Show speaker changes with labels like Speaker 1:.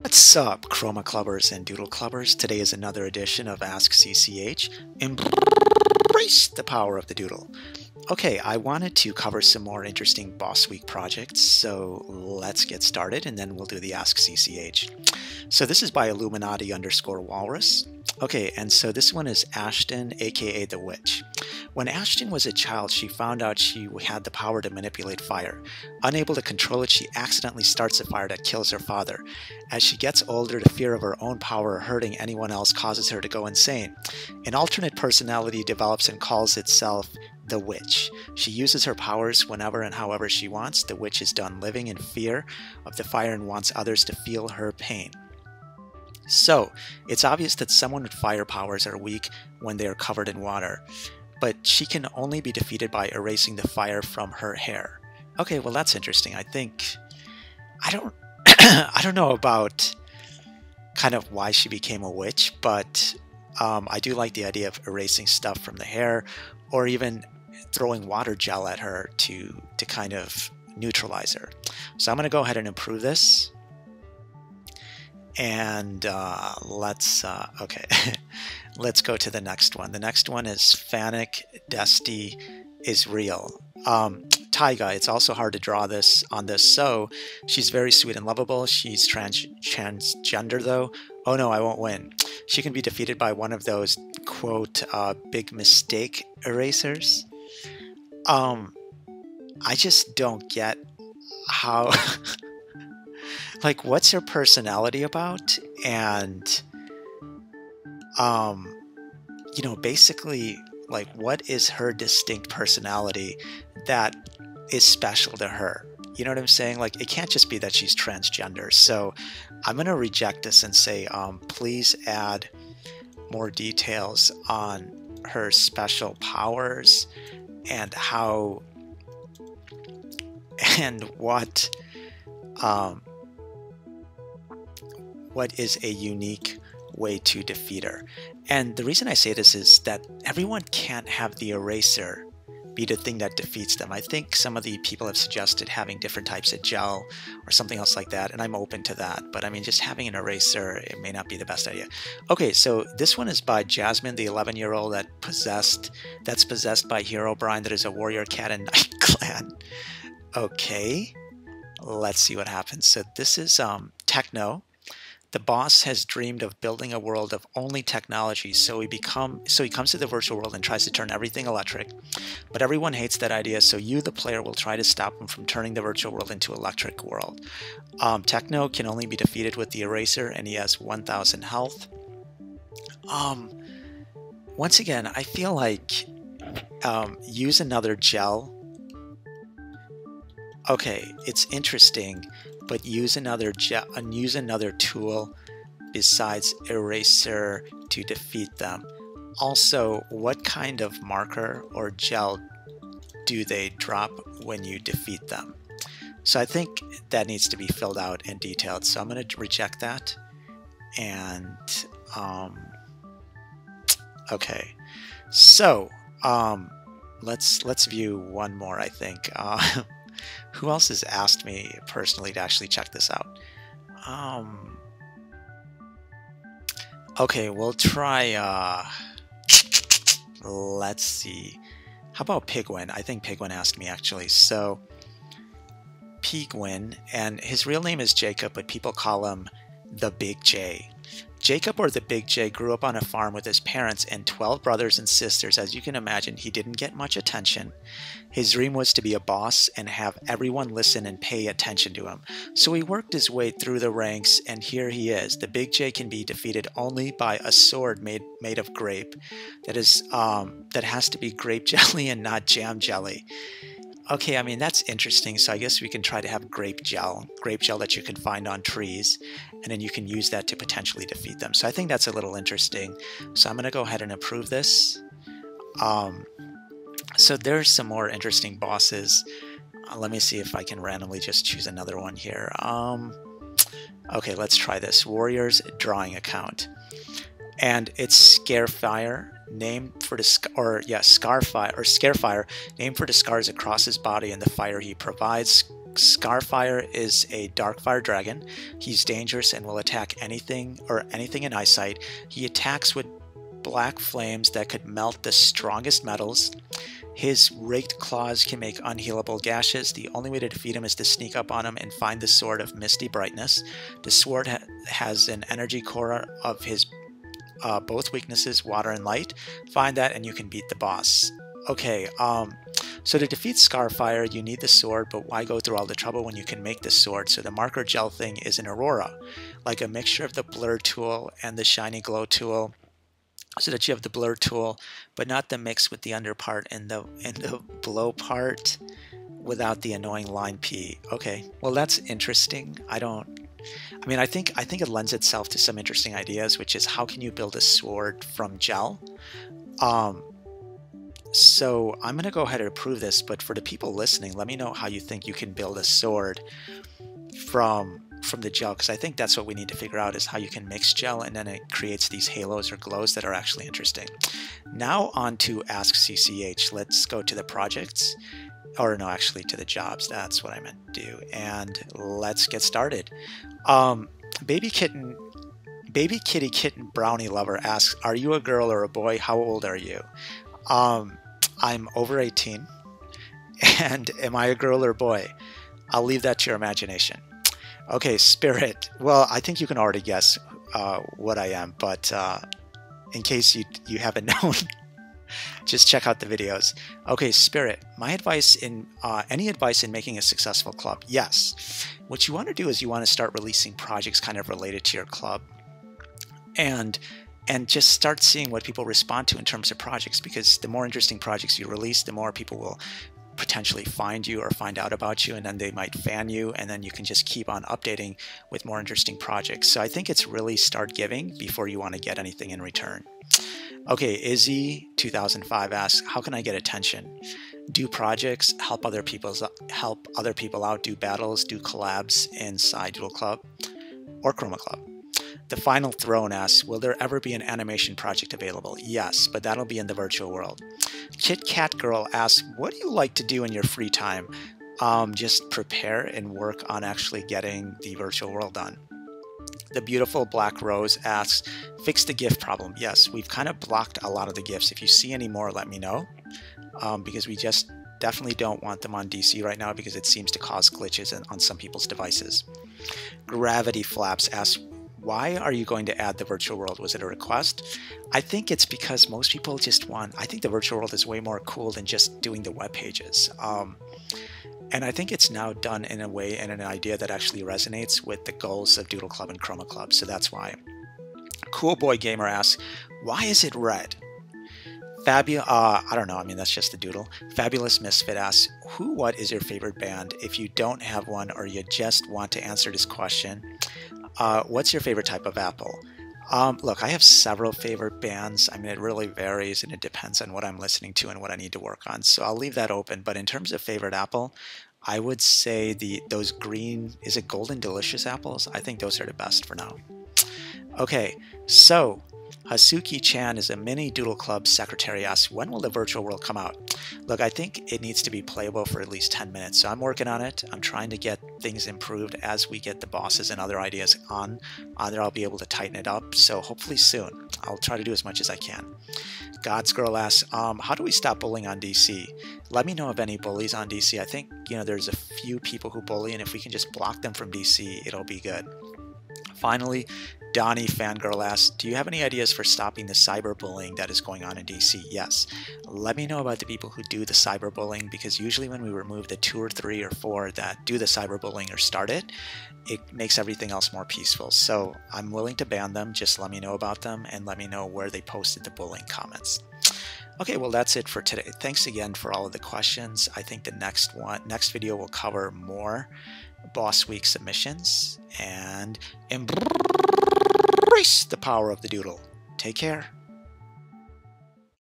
Speaker 1: What's up, Chroma Clubbers and Doodle Clubbers? Today is another edition of Ask CCH. Embrace the power of the doodle. Okay, I wanted to cover some more interesting Boss Week projects, so let's get started and then we'll do the Ask CCH. So this is by Illuminati underscore Walrus. Okay, and so this one is Ashton, aka the Witch. When Ashton was a child, she found out she had the power to manipulate fire. Unable to control it, she accidentally starts a fire that kills her father. As she gets older, the fear of her own power hurting anyone else causes her to go insane. An alternate personality develops and calls itself the witch. She uses her powers whenever and however she wants. The witch is done living in fear of the fire and wants others to feel her pain. So, it's obvious that someone with fire powers are weak when they are covered in water but she can only be defeated by erasing the fire from her hair. Okay, well that's interesting. I think I don't I don't know about kind of why she became a witch, but um, I do like the idea of erasing stuff from the hair, or even throwing water gel at her to to kind of neutralize her. So I'm going to go ahead and improve this. And uh, let's, uh, okay, let's go to the next one. The next one is Fanic Dusty is real. Um, Taiga, it's also hard to draw this on this. So she's very sweet and lovable. She's trans transgender though. Oh no, I won't win. She can be defeated by one of those quote uh, big mistake erasers. Um, I just don't get how like what's her personality about? And um you know basically like what is her distinct personality that is special to her? You know what i'm saying? Like it can't just be that she's transgender. So i'm going to reject this and say um, please add more details on her special powers and how and what um, what is a unique way to defeat her. And the reason I say this is that everyone can't have the eraser be the thing that defeats them. I think some of the people have suggested having different types of gel or something else like that, and I'm open to that. But I mean, just having an eraser, it may not be the best idea. Okay, so this one is by Jasmine, the 11-year-old that possessed, that's possessed by Herobrine, that is a warrior cat and Night Clan. Okay, let's see what happens. So this is um, Techno, the boss has dreamed of building a world of only technology, so he become so he comes to the virtual world and tries to turn everything electric. But everyone hates that idea, so you, the player, will try to stop him from turning the virtual world into electric world. Um, Techno can only be defeated with the eraser, and he has 1,000 health. Um, once again, I feel like um, use another gel. Okay, it's interesting but use another and use another tool besides eraser to defeat them. Also, what kind of marker or gel do they drop when you defeat them? So I think that needs to be filled out and detailed. So I'm going to reject that. And um, okay, so um, let's let's view one more. I think. Uh, who else has asked me personally to actually check this out? Um, okay, we'll try. Uh, let's see. How about Pigwin? I think Pigwin asked me actually. So, Pigwin, and his real name is Jacob, but people call him the Big J. Jacob or the Big J grew up on a farm with his parents and 12 brothers and sisters. As you can imagine, he didn't get much attention. His dream was to be a boss and have everyone listen and pay attention to him. So he worked his way through the ranks, and here he is. The Big J can be defeated only by a sword made made of grape. That is, um, that has to be grape jelly and not jam jelly. Okay, I mean, that's interesting. So I guess we can try to have grape gel, grape gel that you can find on trees, and then you can use that to potentially defeat them. So I think that's a little interesting. So I'm going to go ahead and approve this. Um, so there's some more interesting bosses. Uh, let me see if I can randomly just choose another one here. Um, okay, let's try this. Warriors drawing account. And it's Scarefire named for the or yeah Scarfire or Scarefire named for the scars across his body and the fire he provides. Scarfire is a dark fire dragon. He's dangerous and will attack anything or anything in eyesight. He attacks with black flames that could melt the strongest metals. His raked claws can make unhealable gashes. The only way to defeat him is to sneak up on him and find the sword of misty brightness. The sword ha- has an energy core of his uh, both weaknesses, water and light. Find that and you can beat the boss. Okay, um, so to defeat Scarfire, you need the sword, but why go through all the trouble when you can make the sword? So the marker gel thing is an Aurora, like a mixture of the blur tool and the shiny glow tool so that you have the blur tool, but not the mix with the under part and the and the blow part without the annoying line P. Okay, well that's interesting. I don't. I mean, I think I think it lends itself to some interesting ideas, which is how can you build a sword from gel? Um, so I'm going to go ahead and approve this, but for the people listening, let me know how you think you can build a sword from from the gel because I think that's what we need to figure out is how you can mix gel and then it creates these halos or glows that are actually interesting. Now on to Ask CCH. Let's go to the projects or no, actually to the jobs. That's what I meant to do. And let's get started. Um, baby kitten, baby kitty kitten brownie lover asks, "Are you a girl or a boy? How old are you?" Um, I'm over 18. And am I a girl or boy? I'll leave that to your imagination. Okay, Spirit. Well, I think you can already guess uh, what I am, but uh, in case you you haven't known, just check out the videos. Okay, Spirit. My advice in uh, any advice in making a successful club? Yes. What you want to do is you want to start releasing projects kind of related to your club, and and just start seeing what people respond to in terms of projects because the more interesting projects you release the more people will potentially find you or find out about you and then they might fan you and then you can just keep on updating with more interesting projects so i think it's really start giving before you want to get anything in return okay izzy 2005 asks how can i get attention do projects help other people's help other people out do battles do collabs inside doodle club or chroma club the Final Throne asks, Will there ever be an animation project available? Yes, but that'll be in the virtual world. Kit Kat Girl asks, What do you like to do in your free time? Um, just prepare and work on actually getting the virtual world done. The beautiful Black Rose asks, Fix the gift problem. Yes, we've kind of blocked a lot of the gifts. If you see any more, let me know um, because we just definitely don't want them on DC right now because it seems to cause glitches on some people's devices. Gravity Flaps asks, why are you going to add the virtual world? Was it a request? I think it's because most people just want, I think the virtual world is way more cool than just doing the web pages. Um, and I think it's now done in a way and an idea that actually resonates with the goals of Doodle Club and Chroma Club. So that's why. Cool Boy Gamer asks, why is it red? Fabio, uh, I don't know. I mean, that's just the doodle. Fabulous Misfit asks, who, what is your favorite band? If you don't have one or you just want to answer this question, uh, what's your favorite type of apple? Um, look, I have several favorite bands. I mean, it really varies and it depends on what I'm listening to and what I need to work on. So I'll leave that open. But in terms of favorite apple, I would say the those green is it golden delicious apples. I think those are the best for now. Okay, so Hasuki Chan is a mini Doodle Club secretary asks, when will the virtual world come out? Look, I think it needs to be playable for at least 10 minutes, so I'm working on it. I'm trying to get things improved as we get the bosses and other ideas on. Either I'll be able to tighten it up, so hopefully soon. I'll try to do as much as I can. God's Girl asks, um, how do we stop bullying on DC? Let me know of any bullies on DC. I think, you know, there's a few people who bully, and if we can just block them from DC, it'll be good. Finally, Donnie Fangirl asks, Do you have any ideas for stopping the cyberbullying that is going on in DC? Yes. Let me know about the people who do the cyberbullying because usually when we remove the two or three or four that do the cyberbullying or start it, it makes everything else more peaceful. So I'm willing to ban them. Just let me know about them and let me know where they posted the bullying comments. Okay, well that's it for today. Thanks again for all of the questions. I think the next one, next video will cover more Boss Week submissions and embrace the power of the doodle. Take care.